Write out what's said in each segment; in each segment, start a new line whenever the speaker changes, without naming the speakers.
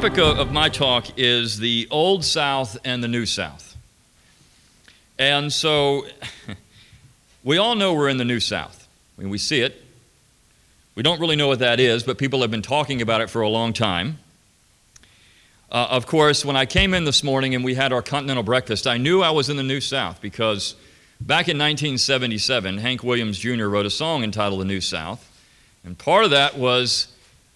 topic of, my talk is the Old South and the New South. And so we all know we're in the New South. I mean, we see it. We don't really know what that is, but people have been talking about it for a long time. Uh, of course, when I came in this morning and we had our continental breakfast, I knew I was in the New South because back in 1977, Hank Williams Jr. wrote a song entitled The New South. And part of that was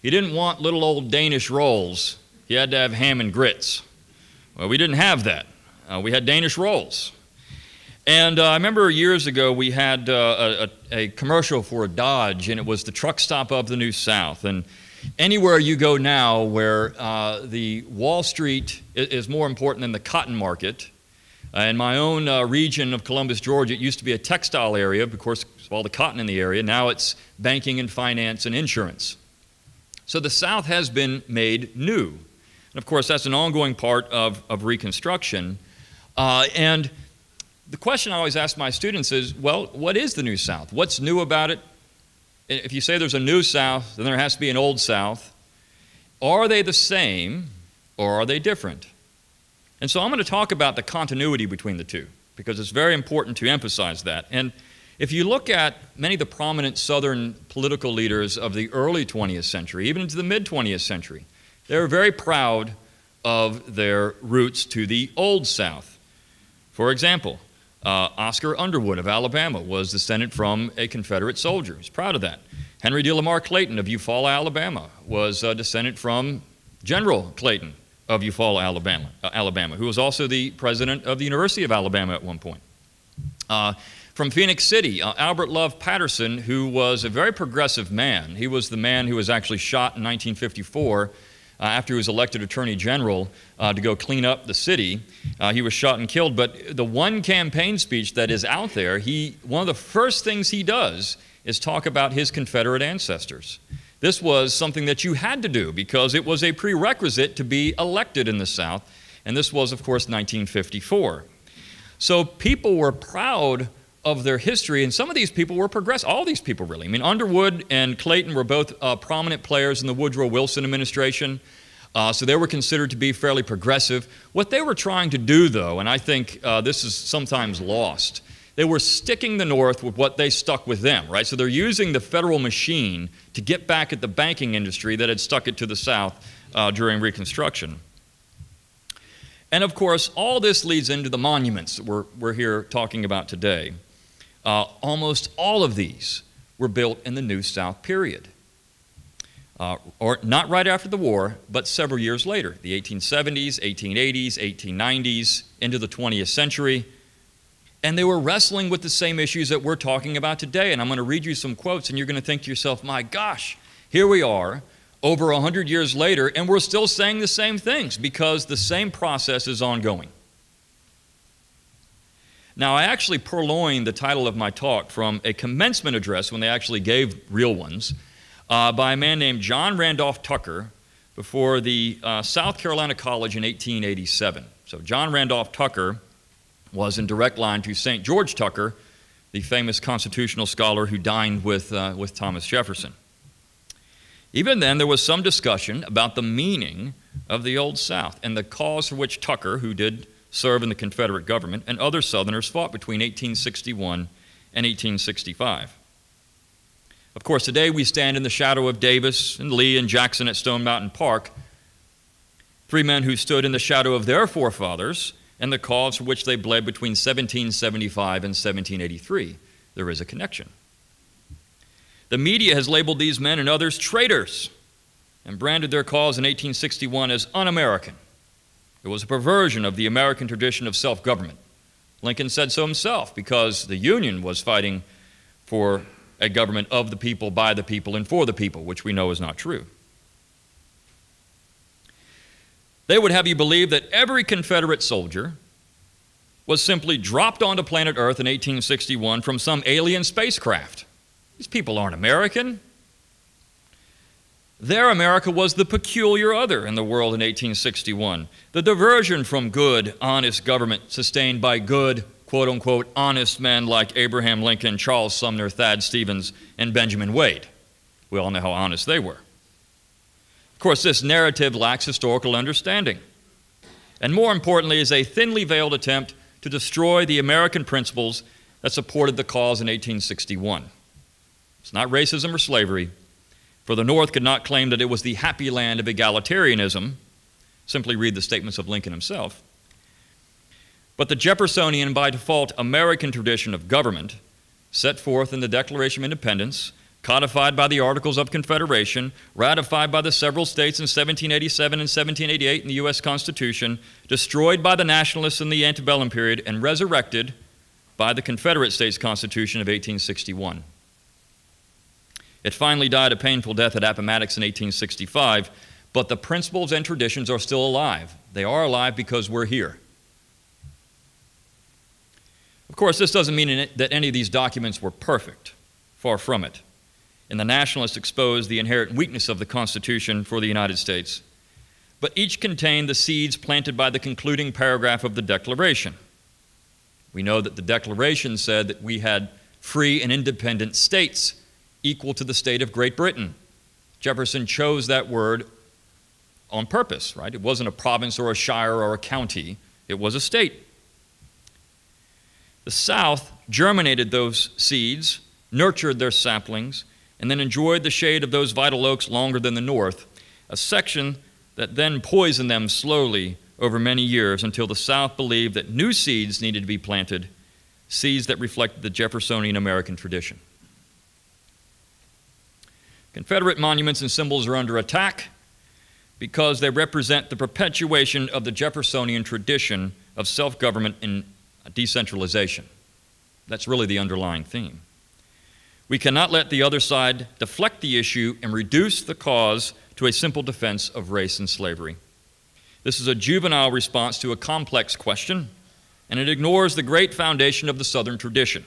he didn't want little old Danish rolls, he had to have ham and grits. Well, we didn't have that. Uh, we had Danish rolls. And uh, I remember years ago we had uh, a, a, commercial for a Dodge, and it was the truck stop of the New South. And anywhere you go now where uh, the Wall Street is more important than the cotton market, uh, in my own uh, region of Columbus, Georgia, it used to be a textile area, because of course, all the cotton in the area. Now it's banking and finance and insurance. So the South has been made new. And of course, that's an ongoing part of, of Reconstruction. Uh, and the question I always ask my students is well, what is the New South? What's new about it? If you say there's a New South, then there has to be an Old South. Are they the same or are they different? And so I'm going to talk about the continuity between the two because it's very important to emphasize that. And if you look at many of the prominent Southern political leaders of the early 20th century, even into the mid 20th century, they were very proud of their roots to the Old South. For example, uh, Oscar Underwood of Alabama was descended from a Confederate soldier. He's proud of that. Henry D. Lamar Clayton of Eufaula, Alabama, was uh, descended from General Clayton of Eufaula, Alabama, uh, Alabama, who was also the president of the University of Alabama at one point. Uh, from Phenix City, uh, Albert Love Patterson, who was a very progressive man. He was the man who was actually shot in 1954 uh, after he was elected Attorney General uh, to go clean up the city. Uh, he was shot and killed. But the one campaign speech that is out there, he, one of the first things he does is talk about his Confederate ancestors. This was something that you had to do because it was a prerequisite to be elected in the South. And this was, of course, 1954. So people were proud of their history, and some of these people were progressive. All these people, really. I mean, Underwood and Clayton were both uh, prominent players in the Woodrow Wilson administration, uh, so they were considered to be fairly progressive. What they were trying to do, though, and I think uh, this is sometimes lost, they were sticking the North with what they stuck with them, right? So they're using the federal machine to get back at the banking industry that had stuck it to the South uh, during Reconstruction. And of course, all this leads into the monuments that we're, we're here talking about today. Uh, almost all of these were built in the New South period. Uh, or not right after the war, but several years later, the 1870s, 1880s, 1890s, into the 20th century. And they were wrestling with the same issues that we're talking about today. And I'm going to read you some quotes, and you're going to think to yourself, my gosh, here we are over 100 years later, and we're still saying the same things because the same process is ongoing. Now, I actually purloined the title of my talk from a commencement address when they actually gave real ones uh, by a man named John Randolph Tucker before the uh, South Carolina College in 1887. So, John Randolph Tucker was in direct line to St. George Tucker, the famous constitutional scholar who dined with, uh, with Thomas Jefferson. Even then, there was some discussion about the meaning of the Old South and the cause for which Tucker, who did serve in the Confederate government, and other Southerners fought between 1861 and 1865. Of course, today we stand in the shadow of Davis and Lee and Jackson at Stone Mountain Park, three men who stood in the shadow of their forefathers and the cause for which they bled between 1775 and 1783. There is a connection. The media has labeled these men and others traitors and branded their cause in 1861 as un American. It was a perversion of the American tradition of self government. Lincoln said so himself because the Union was fighting for a government of the people, by the people, and for the people, which we know is not true. They would have you believe that every Confederate soldier was simply dropped onto planet Earth in 1861 from some alien spacecraft. These people aren't American. Their America was the peculiar other in the world in 1861, the diversion from good, honest government sustained by good, quote unquote, honest men like Abraham Lincoln, Charles Sumner, Thad Stevens, and Benjamin Wade. We all know how honest they were. Of course, this narrative lacks historical understanding, and more importantly, is a thinly veiled attempt to destroy the American principles that supported the cause in 1861. It's not racism or slavery, for the North could not claim that it was the happy land of egalitarianism. Simply read the statements of Lincoln himself. But the Jeffersonian, by default, American tradition of government, set forth in the Declaration of Independence, codified by the Articles of Confederation, ratified by the several states in 1787 and 1788 in the U.S. Constitution, destroyed by the nationalists in the antebellum period, and resurrected by the Confederate States Constitution of 1861. It finally died a painful death at Appomattox in 1865, but the principles and traditions are still alive. They are alive because we're here. Of course, this doesn't mean that any of these documents were perfect. Far from it. And the nationalists exposed the inherent weakness of the Constitution for the United States. But each contained the seeds planted by the concluding paragraph of the Declaration. We know that the Declaration said that we had free and independent states equal to the state of Great Britain. Jefferson chose that word on purpose, right? It wasn't a province or a shire or a county, it was a state. The South germinated those seeds, nurtured their saplings, and then enjoyed the shade of those vital oaks longer than the North, a section that then poisoned them slowly over many years until the South believed that new seeds needed to be planted, seeds that reflected the Jeffersonian American tradition. Confederate monuments and symbols are under attack because they represent the perpetuation of the Jeffersonian tradition of self government and decentralization. That's really the underlying theme. We cannot let the other side deflect the issue and reduce the cause to a simple defense of race and slavery. This is a juvenile response to a complex question, and it ignores the great foundation of the Southern tradition,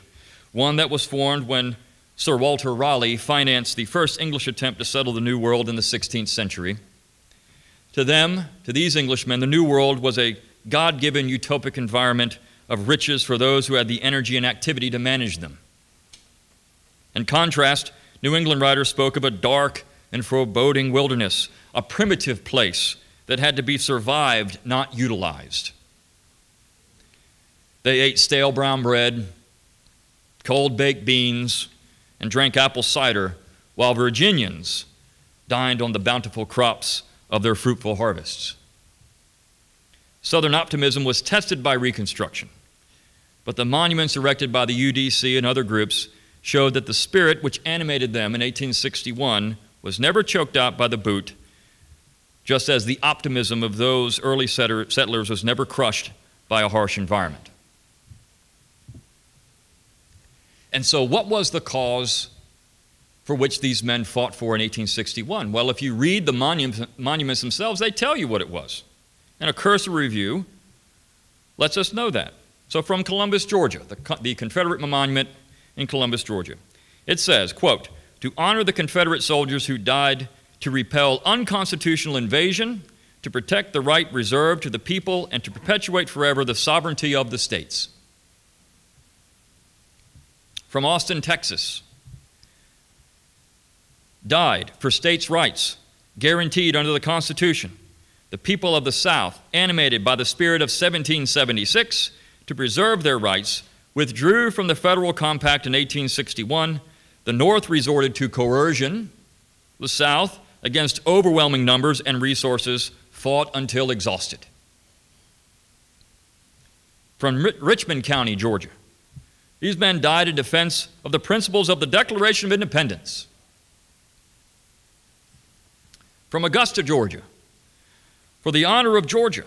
one that was formed when Sir Walter Raleigh financed the first English attempt to settle the New World in the 16th century. To them, to these Englishmen, the New World was a God given utopic environment of riches for those who had the energy and activity to manage them. In contrast, New England writers spoke of a dark and foreboding wilderness, a primitive place that had to be survived, not utilized. They ate stale brown bread, cold baked beans, and drank apple cider, while Virginians dined on the bountiful crops of their fruitful harvests. Southern optimism was tested by Reconstruction, but the monuments erected by the UDC and other groups showed that the spirit which animated them in 1861 was never choked out by the boot, just as the optimism of those early settlers was never crushed by a harsh environment. And so, what was the cause for which these men fought for in 1861? Well, if you read the monuments themselves, they tell you what it was. And a cursory review lets us know that. So, from Columbus, Georgia, the, the Confederate monument in Columbus, Georgia, it says, quote, to honor the Confederate soldiers who died to repel unconstitutional invasion, to protect the right reserved to the people, and to perpetuate forever the sovereignty of the states from Austin, Texas, died for states' rights guaranteed under the Constitution. The people of the South, animated by the spirit of 1776 to preserve their rights, withdrew from the federal compact in 1861. The North resorted to coercion. The South, against overwhelming numbers and resources, fought until exhausted. From Richmond County, Georgia, these men died in defense of the principles of the Declaration of Independence. From Augusta, Georgia, for the honor of Georgia,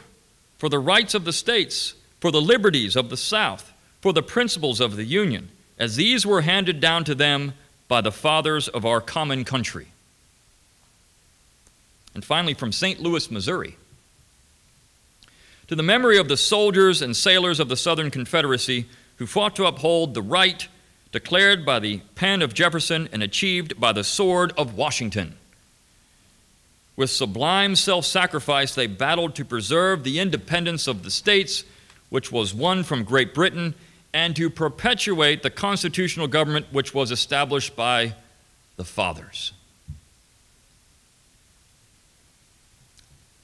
for the rights of the states, for the liberties of the South, for the principles of the Union, as these were handed down to them by the fathers of our common country. And finally, from St. Louis, Missouri, to the memory of the soldiers and sailors of the Southern Confederacy who fought to uphold the right declared by the pen of Jefferson and achieved by the sword of Washington. With sublime self sacrifice, they battled to preserve the independence of the states, which was won from Great Britain, and to perpetuate the constitutional government which was established by the fathers.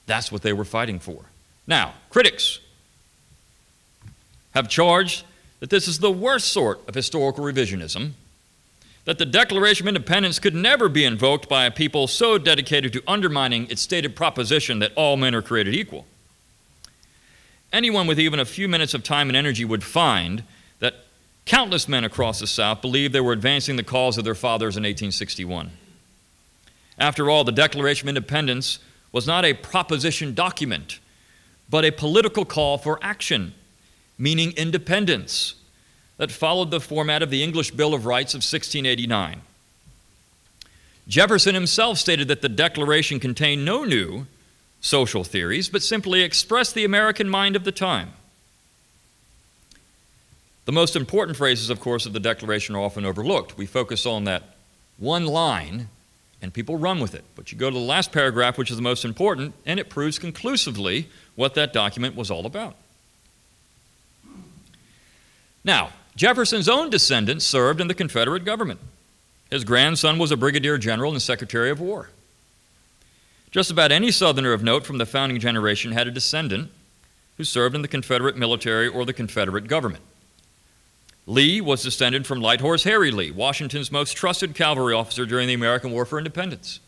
That's what they were fighting for. Now, critics have charged that this is the worst sort of historical revisionism, that the Declaration of Independence could never be invoked by a people so dedicated to undermining its stated proposition that all men are created equal. Anyone with even a few minutes of time and energy would find that countless men across the South believed they were advancing the cause of their fathers in 1861. After all, the Declaration of Independence was not a proposition document, but a political call for action, meaning independence, that followed the format of the English Bill of Rights of 1689. Jefferson himself stated that the Declaration contained no new social theories, but simply expressed the American mind of the time. The most important phrases, of course, of the Declaration are often overlooked. We focus on that one line and people run with it. But you go to the last paragraph, which is the most important, and it proves conclusively what that document was all about. Now, Jefferson's own descendants served in the Confederate government. His grandson was a brigadier general and secretary of war. Just about any Southerner of note from the founding generation had a descendant who served in the Confederate military or the Confederate government. Lee was descended from Light Horse Harry Lee, Washington's most trusted cavalry officer during the American War for Independence.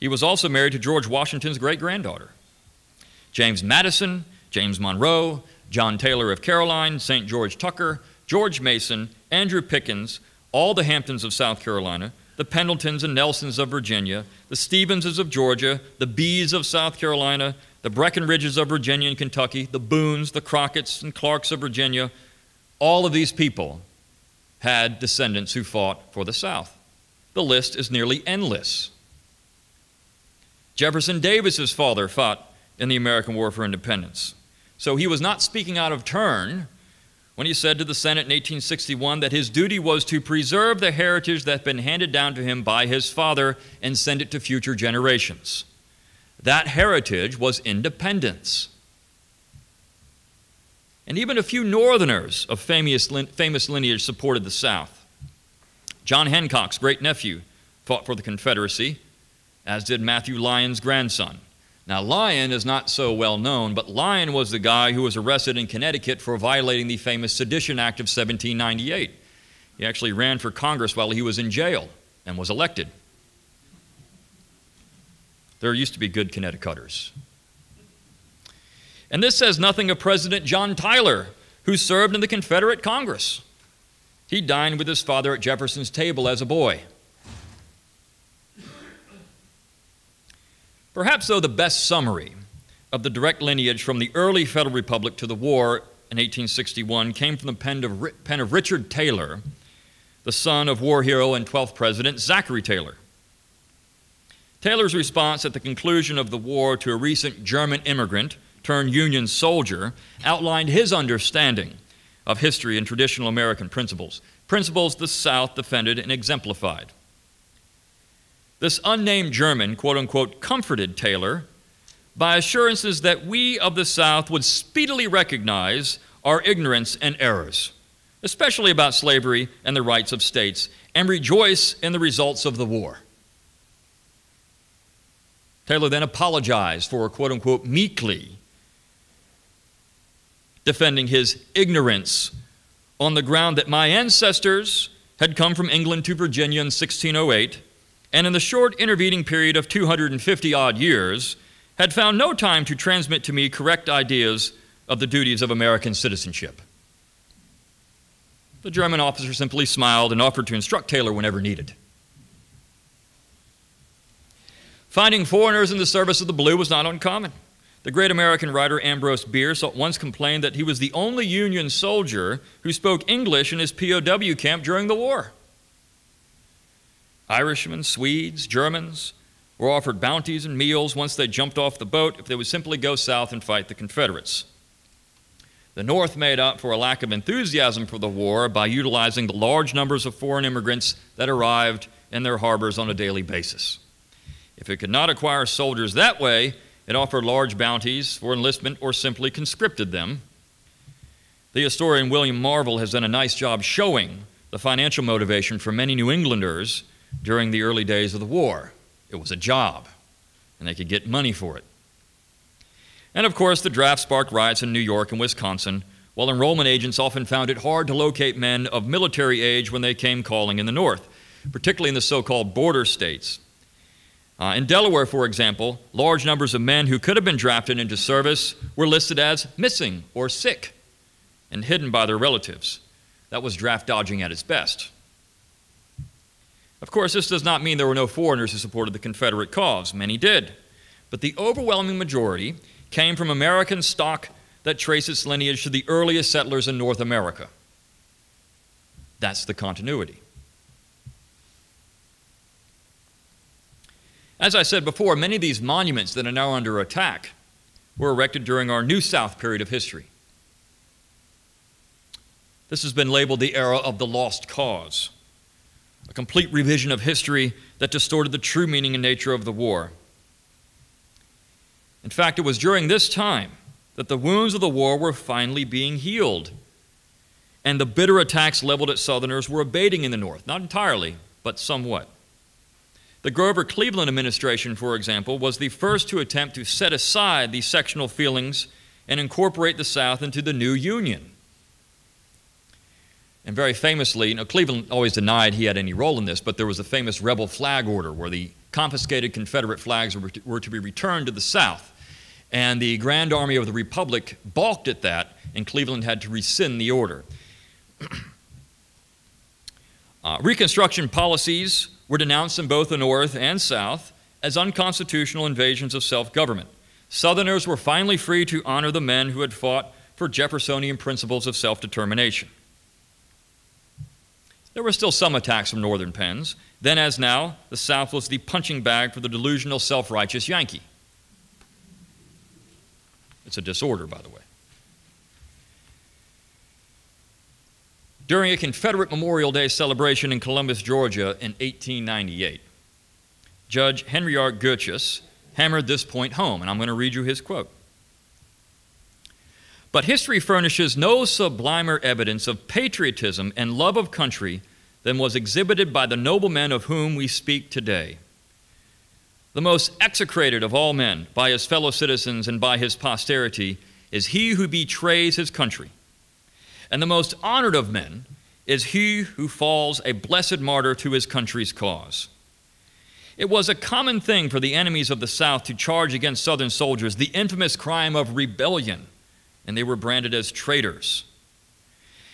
He was also married to George Washington's great granddaughter. James Madison, James Monroe, John Taylor of Caroline, St. George Tucker, George Mason, Andrew Pickens, all the Hamptons of South Carolina, the Pendletons and Nelsons of Virginia, the Stevenses of Georgia, the Bees of South Carolina, the Breckinridges of Virginia and Kentucky, the Boones, the Crockett's and Clarks of Virginia, all of these people had descendants who fought for the South. The list is nearly endless. Jefferson Davis's father fought in the American War for Independence. So he was not speaking out of turn when he said to the Senate in 1861 that his duty was to preserve the heritage that had been handed down to him by his father and send it to future generations. That heritage was independence. And even a few Northerners of famous, famous lineage supported the South. John Hancock's great nephew fought for the Confederacy, as did Matthew Lyon's grandson. Now, Lyon is not so well known, but Lyon was the guy who was arrested in Connecticut for violating the famous Sedition Act of 1798. He actually ran for Congress while he was in jail and was elected. There used to be good Connecticuters. And this says nothing of President John Tyler, who served in the Confederate Congress. He dined with his father at Jefferson's table as a boy. Perhaps, though, the best summary of the direct lineage from the early Federal Republic to the war in 1861 came from the pen of, pen of Richard Taylor, the son of war hero and 12th President Zachary Taylor. Taylor's response at the conclusion of the war to a recent German immigrant turned Union soldier, outlined his understanding of history and traditional American principles, principles the South defended and exemplified. This unnamed German, quote unquote, comforted Taylor by assurances that we of the South would speedily recognize our ignorance and errors, especially about slavery and the rights of states, and rejoice in the results of the war. Taylor then apologized for, quote unquote, meekly defending his ignorance on the ground that my ancestors had come from England to Virginia in 1608, and in the short intervening period of 250 odd years, had found no time to transmit to me correct ideas of the duties of American citizenship. The German officer simply smiled and offered to instruct Taylor whenever needed. Finding foreigners in the service of the blue was not uncommon. The great American writer Ambrose Bierce once complained that he was the only Union soldier who spoke English in his POW camp during the war. Irishmen, Swedes, Germans were offered bounties and meals once they jumped off the boat if they would simply go south and fight the Confederates. The North made up for a lack of enthusiasm for the war by utilizing the large numbers of foreign immigrants that arrived in their harbors on a daily basis. If it could not acquire soldiers that way, it offered large bounties for enlistment or simply conscripted them. The historian William Marvel has done a nice job showing the financial motivation for many New Englanders during the early days of the war. It was a job, and they could get money for it. And of course, the draft sparked riots in New York and Wisconsin, while enrollment agents often found it hard to locate men of military age when they came calling in the North, particularly in the so called border states. Uh, in Delaware, for example, large numbers of men who could have been drafted into service were listed as missing or sick and hidden by their relatives. That was draft dodging at its best. Of course, this does not mean there were no foreigners who supported the Confederate cause. Many did. But the overwhelming majority came from American stock that traces its lineage to the earliest settlers in North America. That's the continuity. As I said before, many of these monuments that are now under attack were erected during our New South period of history. This has been labeled the era of the lost cause, a complete revision of history that distorted the true meaning and nature of the war. In fact, it was during this time that the wounds of the war were finally being healed, and the bitter attacks leveled at Southerners were abating in the North, not entirely, but somewhat. The Grover Cleveland administration, for example, was the first to attempt to set aside these sectional feelings and incorporate the South into the new Union. And very famously, you know, Cleveland always denied he had any role in this, but there was a famous rebel flag order where the confiscated Confederate flags were, were to be returned to the South. And the Grand Army of the Republic balked at that, and Cleveland had to rescind the order. uh, Reconstruction policies were denounced in both the North and South as unconstitutional invasions of self government. Southerners were finally free to honor the men who had fought for Jeffersonian principles of self determination. There were still some attacks from Northern pens. Then, as now, the South was the punching bag for the delusional, self righteous Yankee. It's a disorder, by the way. during a Confederate Memorial Day celebration in Columbus, Georgia in 1898. Judge Henry R. Goetchius hammered this point home, and I'm going to read you his quote. But history furnishes no sublimer evidence of patriotism and love of country than was exhibited by the noblemen of whom we speak today. The most execrated of all men by his fellow citizens and by his posterity is he who betrays his country and the most honored of men is he who falls a blessed martyr to his country's cause. It was a common thing for the enemies of the South to charge against Southern soldiers the infamous crime of rebellion, and they were branded as traitors.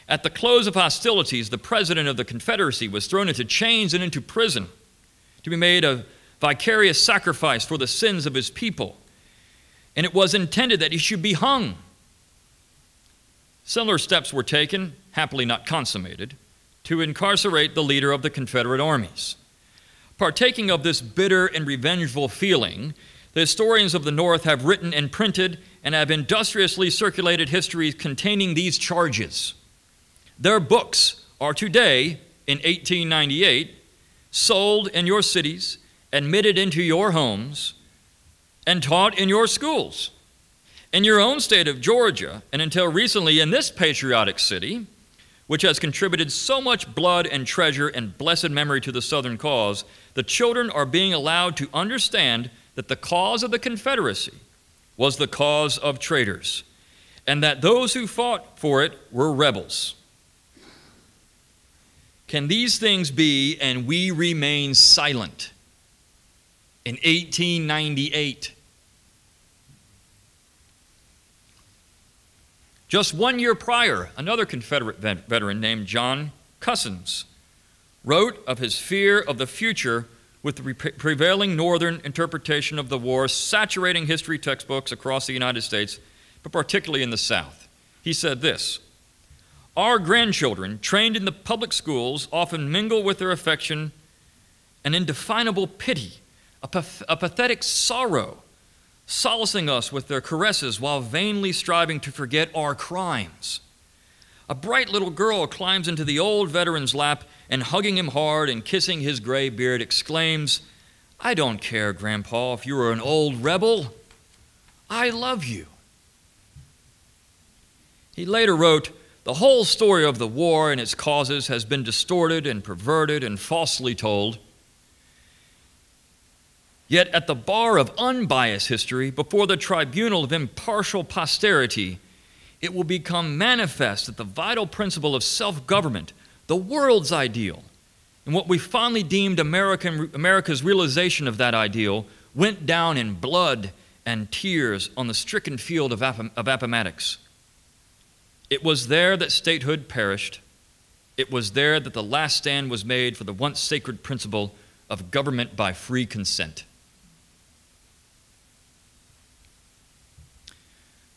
At the close of hostilities, the president of the Confederacy was thrown into chains and into prison to be made a vicarious sacrifice for the sins of his people. And it was intended that he should be hung Similar steps were taken, happily not consummated, to incarcerate the leader of the Confederate armies. Partaking of this bitter and revengeful feeling, the historians of the North have written and printed and have industriously circulated histories containing these charges. Their books are today, in 1898, sold in your cities, admitted into your homes, and taught in your schools. In your own state of Georgia, and until recently in this patriotic city, which has contributed so much blood and treasure and blessed memory to the Southern cause, the children are being allowed to understand that the cause of the Confederacy was the cause of traitors, and that those who fought for it were rebels. Can these things be and we remain silent? In 1898, Just one year prior, another Confederate veteran named John Cussons wrote of his fear of the future with the prevailing Northern interpretation of the war saturating history textbooks across the United States, but particularly in the South. He said this Our grandchildren, trained in the public schools, often mingle with their affection an indefinable pity, a, a pathetic sorrow solacing us with their caresses while vainly striving to forget our crimes. A bright little girl climbs into the old veteran's lap and, hugging him hard and kissing his gray beard, exclaims, I don't care, Grandpa, if you are an old rebel. I love you. He later wrote, The whole story of the war and its causes has been distorted and perverted and falsely told. Yet at the bar of unbiased history, before the tribunal of impartial posterity, it will become manifest that the vital principle of self government, the world's ideal, and what we fondly deemed American, America's realization of that ideal, went down in blood and tears on the stricken field of, of Appomattox. It was there that statehood perished. It was there that the last stand was made for the once sacred principle of government by free consent.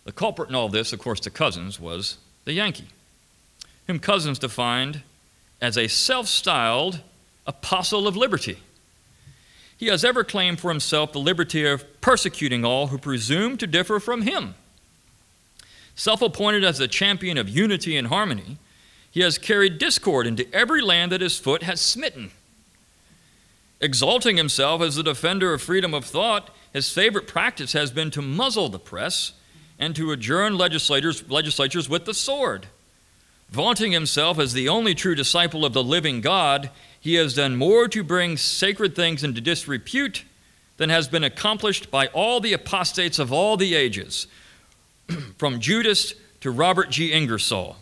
The culprit in all this, of course, to Cussons, was the Yankee, whom Cussons defined as a self styled apostle of liberty. He has ever claimed for himself the liberty of persecuting all who presume to differ from him. Self appointed as the champion of unity and harmony, he has carried discord into every land that his foot has smitten. Exalting himself as the defender of freedom of thought, his favorite practice has been to muzzle the press and to adjourn legislators, legislatures with the sword. Vaunting himself as the only true disciple of the living God, he has done more to bring sacred things into disrepute than has been accomplished by all the apostates of all the ages, from Judas to Robert G. Ingersoll.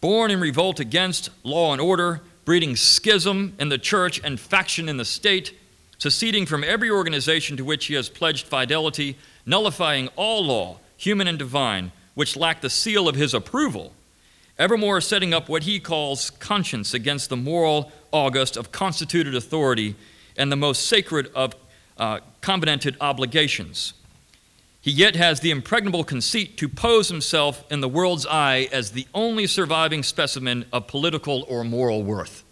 Born in revolt against law and order, breeding schism in the church and faction in the state, seceding from every organization to which he has pledged fidelity, nullifying all law, human and divine, which lacked the seal of his approval, evermore setting up what he calls conscience against the moral August of constituted authority and the most sacred of uh, covenanted obligations. He yet has the impregnable conceit to pose himself in the world's eye as the only surviving specimen of political or moral worth.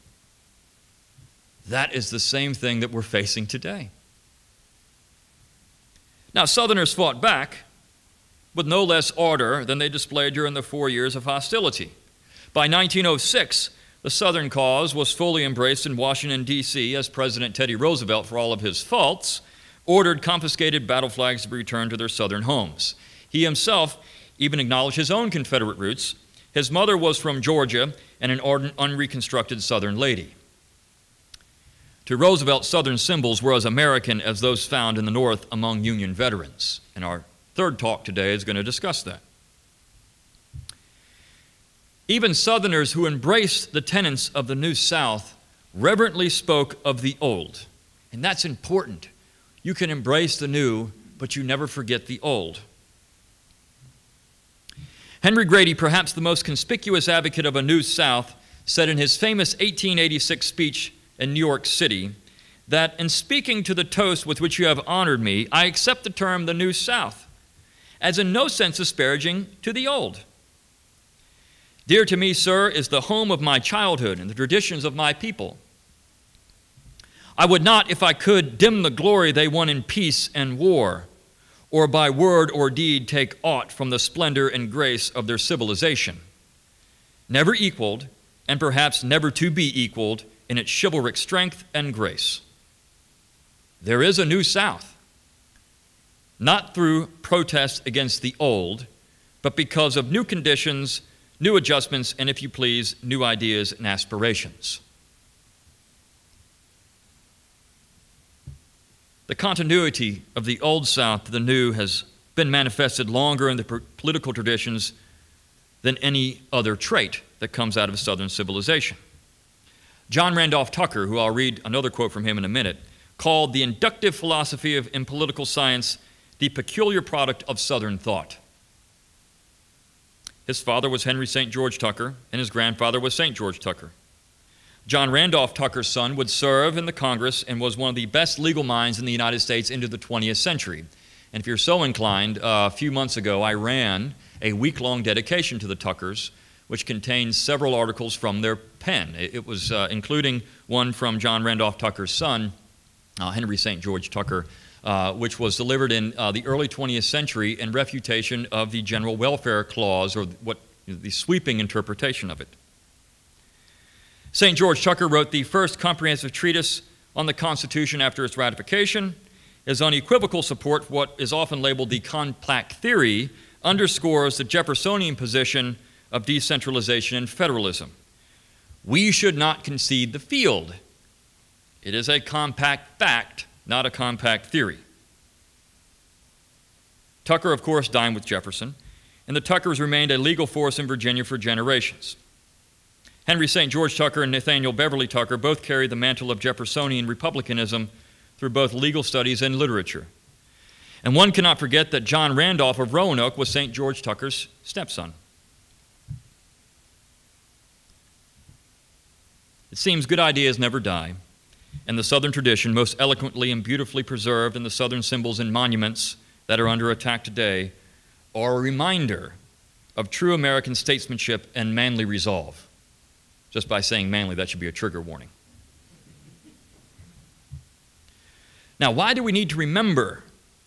That is the same thing that we're facing today. Now, Southerners fought back with no less ardor than they displayed during the four years of hostility. By 1906, the Southern cause was fully embraced in Washington, D.C., as President Teddy Roosevelt, for all of his faults, ordered confiscated battle flags to be returned to their Southern homes. He himself even acknowledged his own Confederate roots. His mother was from Georgia and an ardent, unreconstructed Southern lady. To Roosevelt, Southern symbols were as American as those found in the North among Union veterans. And our third talk today is going to discuss that. Even Southerners who embraced the tenets of the New South reverently spoke of the old. And that's important. You can embrace the new, but you never forget the old. Henry Grady, perhaps the most conspicuous advocate of a New South, said in his famous 1886 speech in New York City that in speaking to the toast with which you have honored me, I accept the term the New South as in no sense disparaging to the old. Dear to me, sir, is the home of my childhood and the traditions of my people. I would not, if I could, dim the glory they won in peace and war, or by word or deed take aught from the splendor and grace of their civilization. Never equaled, and perhaps never to be equaled, in its chivalric strength and grace. There is a new South, not through protest against the old, but because of new conditions, new adjustments, and if you please, new ideas and aspirations. The continuity of the Old South to the New has been manifested longer in the political traditions than any other trait that comes out of Southern civilization. John Randolph Tucker, who I'll read another quote from him in a minute, called the inductive philosophy of, in political science the peculiar product of Southern thought. His father was Henry St. George Tucker, and his grandfather was St. George Tucker. John Randolph Tucker's son would serve in the Congress and was one of the best legal minds in the United States into the 20th century. And if you're so inclined, uh, a few months ago I ran a week long dedication to the Tuckers, which contains several articles from their pen. It, was uh, including one from John Randolph Tucker's son, uh, Henry St. George Tucker, uh, which was delivered in uh, the early 20th century in refutation of the General Welfare Clause, or what the sweeping interpretation of it. St. George Tucker wrote the first comprehensive treatise on the Constitution after its ratification. His unequivocal support for what is often labeled the compact theory underscores the Jeffersonian position of decentralization and federalism. We should not concede the field. It is a compact fact not a compact theory. Tucker, of course, dined with Jefferson, and the Tuckers remained a legal force in Virginia for generations. Henry St. George Tucker and Nathaniel Beverley Tucker both carried the mantle of Jeffersonian republicanism through both legal studies and literature. And one cannot forget that John Randolph of Roanoke was St. George Tucker's stepson. It seems good ideas never die, and the Southern tradition, most eloquently and beautifully preserved in the Southern symbols and monuments that are under attack today, are a reminder of true American statesmanship and manly resolve. Just by saying manly, that should be a trigger warning. Now, why do we need to remember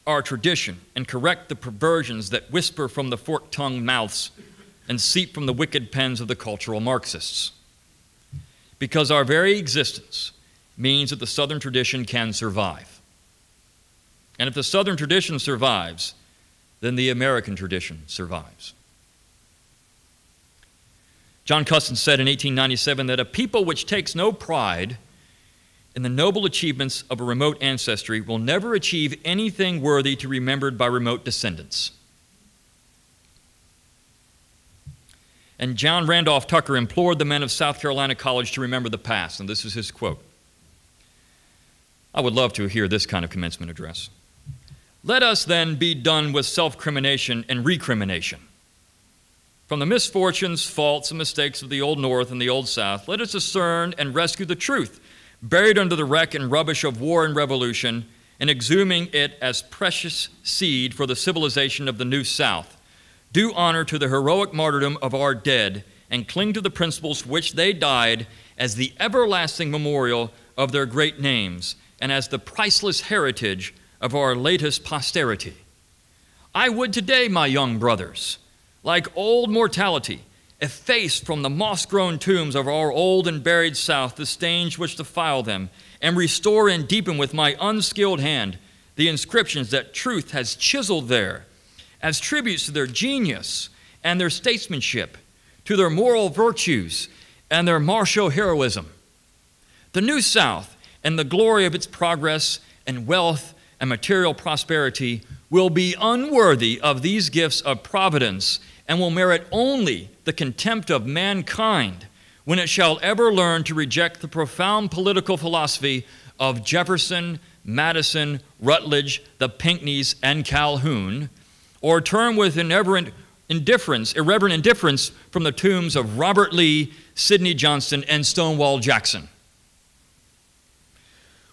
our tradition and correct the perversions that whisper from the fork tongued mouths and seep from the wicked pens of the cultural Marxists? Because our very existence means that the Southern tradition can survive. And if the Southern tradition survives, then the American tradition survives. John Cusson said in 1897 that a people which takes no pride in the noble achievements of a remote ancestry will never achieve anything worthy to be remembered by remote descendants. And John Randolph Tucker implored the men of South Carolina College to remember the past, and this is his quote. I would love to hear this kind of commencement address. Let us then be done with self crimination and recrimination. From the misfortunes, faults, and mistakes of the Old North and the Old South, let us discern and rescue the truth, buried under the wreck and rubbish of war and revolution, and exhuming it as precious seed for the civilization of the New South. Do honor to the heroic martyrdom of our dead, and cling to the principles for which they died as the everlasting memorial of their great names, and as the priceless heritage of our latest posterity. I would today, my young brothers, like old mortality, efface from the moss grown tombs of our old and buried South the stains which defile them, and restore and deepen with my unskilled hand the inscriptions that truth has chiseled there as tributes to their genius and their statesmanship, to their moral virtues and their martial heroism. The New South and the glory of its progress and wealth and material prosperity will be unworthy of these gifts of providence and will merit only the contempt of mankind when it shall ever learn to reject the profound political philosophy of Jefferson, Madison, Rutledge, the Pinckneys, and Calhoun, or turn with irreverent indifference, irreverent indifference from the tombs of Robert Lee, Sidney Johnston, and Stonewall Jackson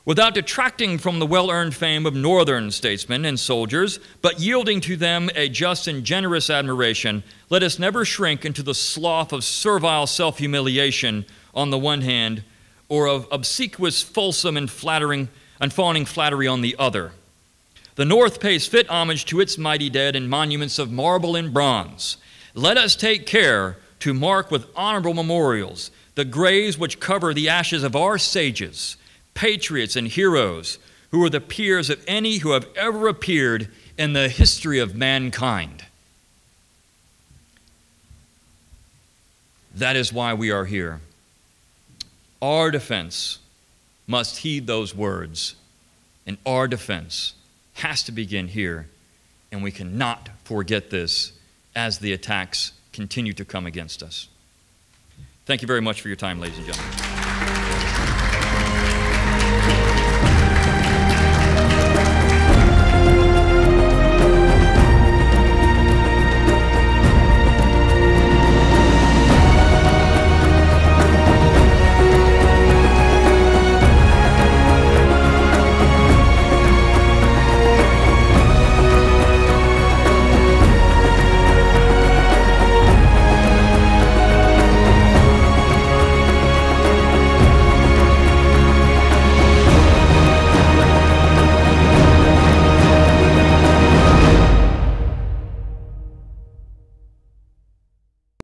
without detracting from the well earned fame of Northern statesmen and soldiers, but yielding to them a just and generous admiration, let us never shrink into the sloth of servile self humiliation on the one hand, or of obsequious, fulsome, and flattering and fawning flattery on the other. The North pays fit homage to its mighty dead in monuments of marble and bronze. Let us take care to mark with honorable memorials the graves which cover the ashes of our sages patriots and heroes who are the peers of any who have ever appeared in the history of mankind. That is why we are here. Our defense must heed those words, and our defense has to begin here, and we cannot forget this as the attacks continue to come against us. Thank you very much for your time, ladies and gentlemen.